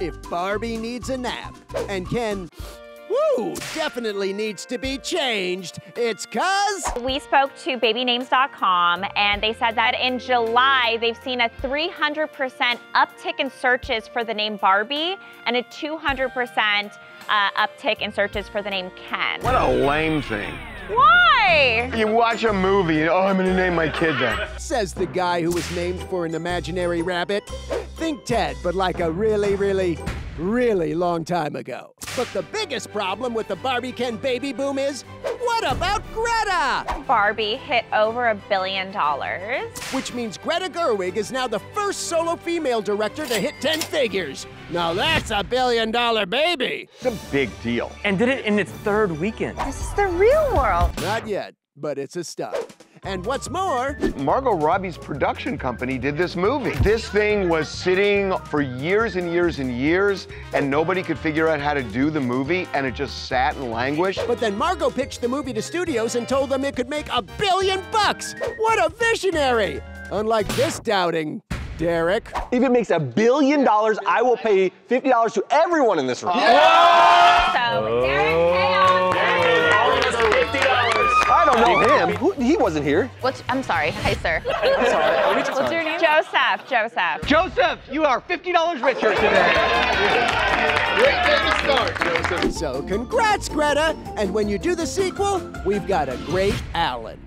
if Barbie needs a nap. And Ken, woo, definitely needs to be changed. It's cuz. We spoke to babynames.com and they said that in July they've seen a 300% uptick in searches for the name Barbie and a 200% uh, uptick in searches for the name Ken. What a lame thing. Why? You watch a movie and, oh, I'm gonna name my kid that. Says the guy who was named for an imaginary rabbit. Think Ted, but like a really, really, really long time ago. But the biggest problem with the Barbie Ken baby boom is what about Greta? Barbie hit over a billion dollars. Which means Greta Gerwig is now the first solo female director to hit 10 figures. Now that's a billion dollar baby. It's a big deal. And did it in its third weekend. This is the real world. Not yet, but it's a start. And what's more, Margot Robbie's production company did this movie. This thing was sitting for years and years and years, and nobody could figure out how to do the movie, and it just sat and languished. but then Margot pitched the movie to studios and told them it could make a billion bucks. What a visionary! Unlike this doubting, Derek. If it makes a billion dollars, I will pay $50 to everyone in this room. So, Derek Chaos. I Oh, don't know him. Who, he wasn't here. What's, I'm sorry. Hi, sir. What's your name? Joseph. Joseph. Joseph, you are $50 richer today. Great day to start. So congrats, Greta! And when you do the sequel, we've got a great Alan.